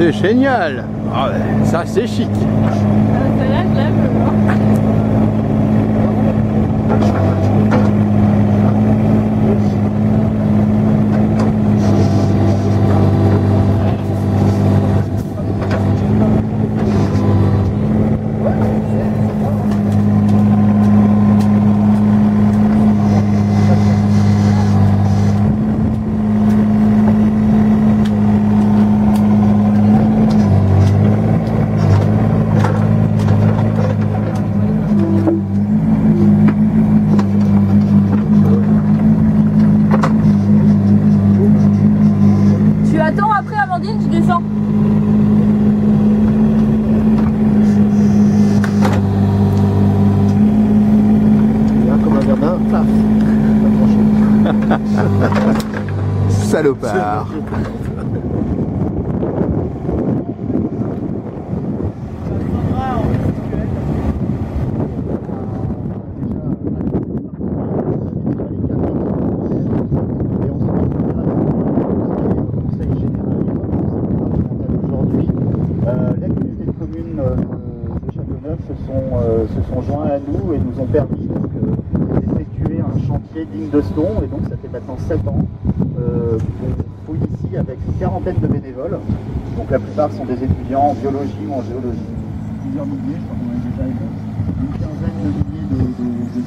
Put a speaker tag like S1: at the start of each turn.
S1: c'est génial. Ah ça c'est chic.
S2: Je après Amandine, tu descends.
S3: Là, comme un gamin, paf
S1: Salopard.
S3: Euh, la communauté de communes euh, de Châteauneuf se sont, euh, se sont joints à nous et nous ont permis d'effectuer un chantier digne de ce. Et donc ça fait maintenant 7 ans qu'on fouille ici avec une quarantaine de bénévoles. Donc la plupart sont des étudiants en biologie ou en géologie. Plusieurs milliers, je crois qu'on a déjà une, quinzaine de milliers de, de- de